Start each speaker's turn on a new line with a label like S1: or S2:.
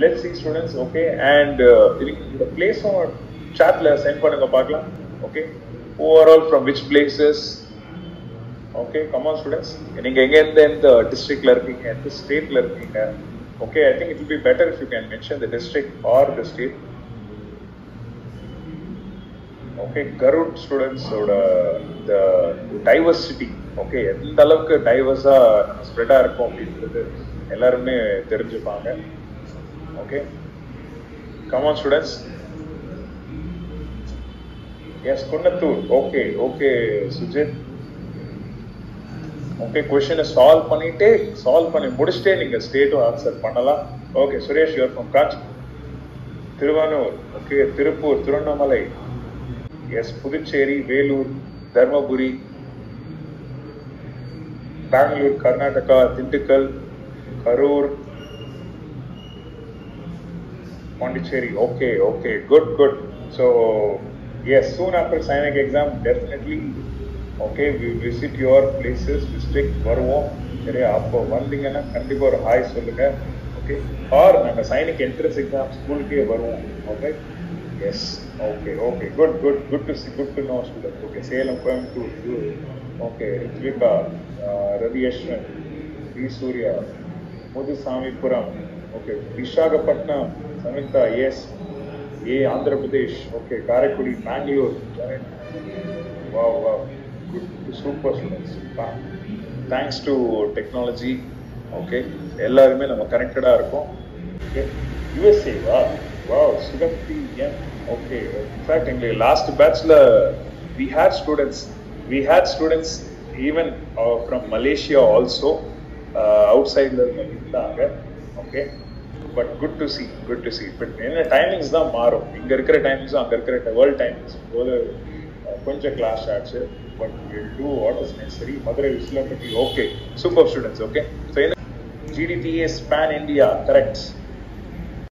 S1: Let see students okay and இந்த பிளேஸும் சாட்ல சென்ட் பண்ணுங்க பார்க்கலாம் okay overall from which places okay come on students நீங்கள் எங்கே எந்த டிஸ்ட்ரிக்ட்ல இருக்கீங்க எந்த ஸ்டேட்ல இருக்கீங்க okay I think it be better if you can mention the district or the state okay Garud ஸ்டூடெண்ட்ஸோட இந்த டைவர்சிட்டி ஓகே எந்த அளவுக்கு டைவர்ஸாக ஸ்ப்ரெடாக இருக்கும் அப்படின்றது எல்லாருமே தெரிஞ்சுப்பாங்க okay come on students yes Kunnathur okay okay Sujith okay கொஷனை solve பண்ணிட்டு சால்வ் பண்ணி முடிச்சுட்டே நீங்க ஸ்டேட்டும் ஆன்சர் பண்ணலாம். Okay Suresh your from Kanchi Thiruvanur okay Tiruppur Tiruvannamalai yes Puducherry Vellore Dharmapuri Bengaluru Karnataka Dindigul Karur Pondicherry. Okay, okay, good, good. So, yes, soon after signing exam, definitely, okay, we visit your places, district, வருவோம் சரியா அப்போ வந்தீங்கன்னா கண்டிப்பா ஒரு hi சொல்லுங்க okay R நாங்க Sainik entrance exam ஸ்கூலுக்கே வருவோம் okay yes okay okay good good good to see good to know student okay Salem Coimbatore okay Rithvika Ravi Ashwin V Surya Muthusamipuram okay Visakhapatnam Samitha S A Andhra Pradesh okay Karaikudi Bangalore wow wow good super students thanks to technology okay எல்லாருமே நம்ம கனெக்டடா இருக்கோம் okay USA வா wow Suganthi M okay in fact எங்களுக்கு last பேட்ச்ல we had students we had students even from Malaysia also out சைட்ல இருந்தாங்க okay but good to see good to see but என்ன timings தான் மாறும். இங்க இருக்கிற டைமிங்ஸும் அங்க இருக்கிற வேர்ல்ட் டைமிங்ஸ் போது கொஞ்சம் கிளாஸ் ஆச்சு. But will do what is necessary Madurai Usilampatti okay super students okay so என்ன? ஜிடிடிஎஸ் பேன் இந்தியா கரெக்ட்